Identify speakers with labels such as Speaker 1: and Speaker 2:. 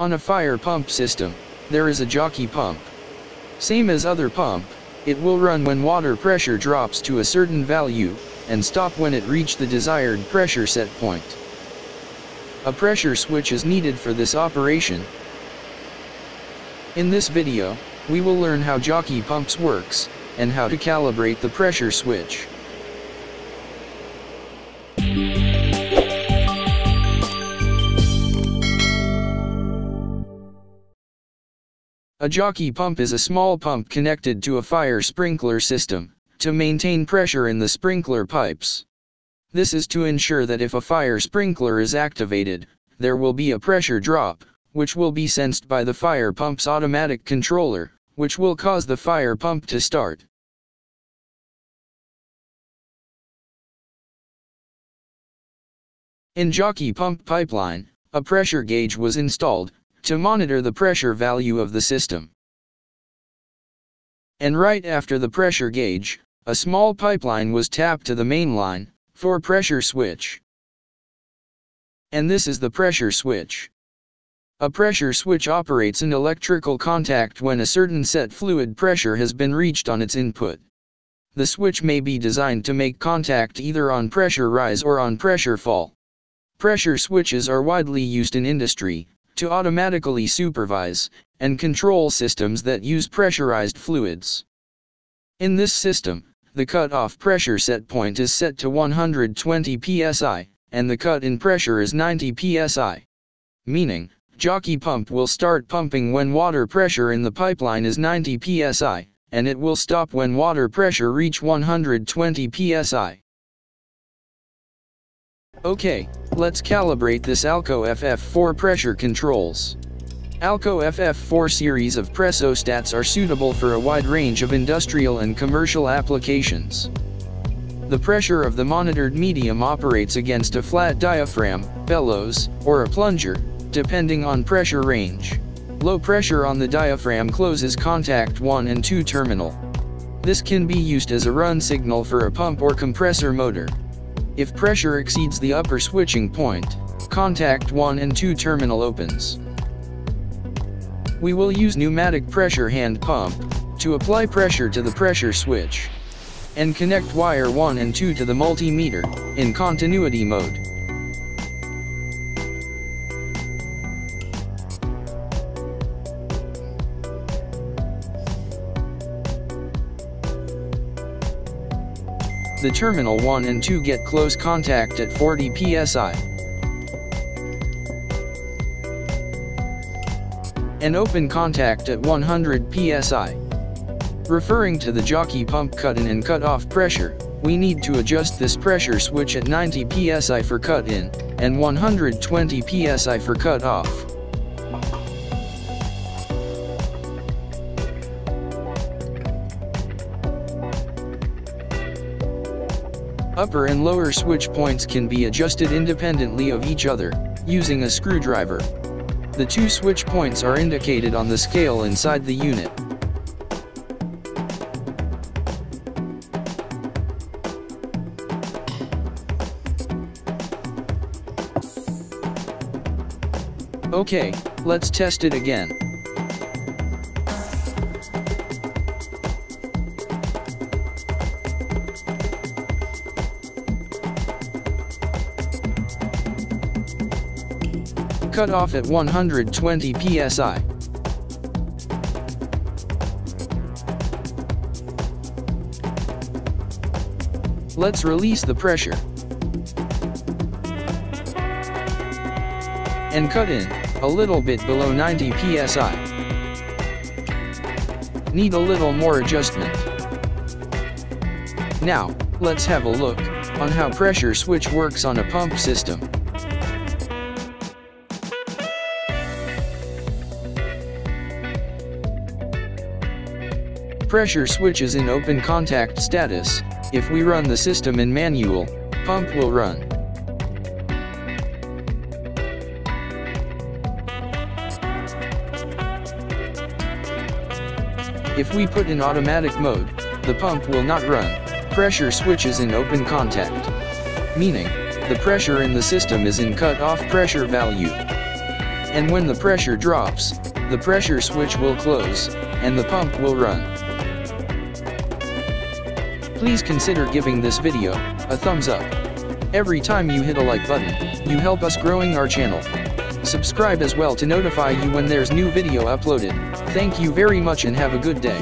Speaker 1: On a fire pump system, there is a jockey pump. Same as other pump, it will run when water pressure drops to a certain value, and stop when it reach the desired pressure set point. A pressure switch is needed for this operation. In this video, we will learn how jockey pumps works, and how to calibrate the pressure switch. A jockey pump is a small pump connected to a fire sprinkler system, to maintain pressure in the sprinkler pipes. This is to ensure that if a fire sprinkler is activated, there will be a pressure drop, which will be sensed by the fire pump's automatic controller, which will cause the fire pump to start. In jockey pump pipeline, a pressure gauge was installed, to monitor the pressure value of the system. And right after the pressure gauge, a small pipeline was tapped to the main line, for pressure switch. And this is the pressure switch. A pressure switch operates an electrical contact when a certain set fluid pressure has been reached on its input. The switch may be designed to make contact either on pressure rise or on pressure fall. Pressure switches are widely used in industry, to automatically supervise and control systems that use pressurized fluids. In this system, the cut-off pressure set point is set to 120 psi, and the cut-in pressure is 90 psi. Meaning, jockey pump will start pumping when water pressure in the pipeline is 90 psi, and it will stop when water pressure reach 120 psi. Okay, let's calibrate this Alco FF4 pressure controls. Alco FF4 series of pressostats are suitable for a wide range of industrial and commercial applications. The pressure of the monitored medium operates against a flat diaphragm, bellows, or a plunger, depending on pressure range. Low pressure on the diaphragm closes contact 1 and 2 terminal. This can be used as a run signal for a pump or compressor motor. If pressure exceeds the upper switching point, contact 1 and 2 terminal opens. We will use pneumatic pressure hand pump, to apply pressure to the pressure switch. And connect wire 1 and 2 to the multimeter, in continuity mode. The terminal 1 and 2 get close contact at 40 psi. And open contact at 100 psi. Referring to the jockey pump cut-in and cut-off pressure, we need to adjust this pressure switch at 90 psi for cut-in, and 120 psi for cut-off. Upper and lower switch points can be adjusted independently of each other, using a screwdriver. The two switch points are indicated on the scale inside the unit. Okay, let's test it again. Cut off at 120 psi. Let's release the pressure. And cut in, a little bit below 90 psi. Need a little more adjustment. Now, let's have a look, on how pressure switch works on a pump system. Pressure switch is in open contact status, if we run the system in manual, pump will run. If we put in automatic mode, the pump will not run, pressure switch is in open contact. Meaning, the pressure in the system is in cut-off pressure value. And when the pressure drops, the pressure switch will close, and the pump will run. Please consider giving this video a thumbs up. Every time you hit a like button, you help us growing our channel. Subscribe as well to notify you when there's new video uploaded. Thank you very much and have a good day.